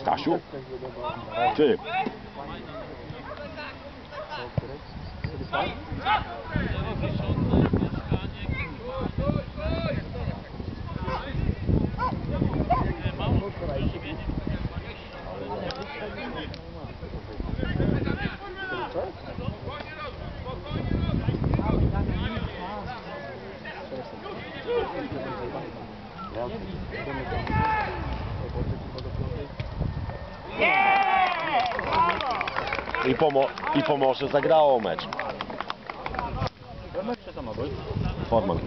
Stasiu? Ty. I, pomo I Pomorze zagrało mecz. Forman.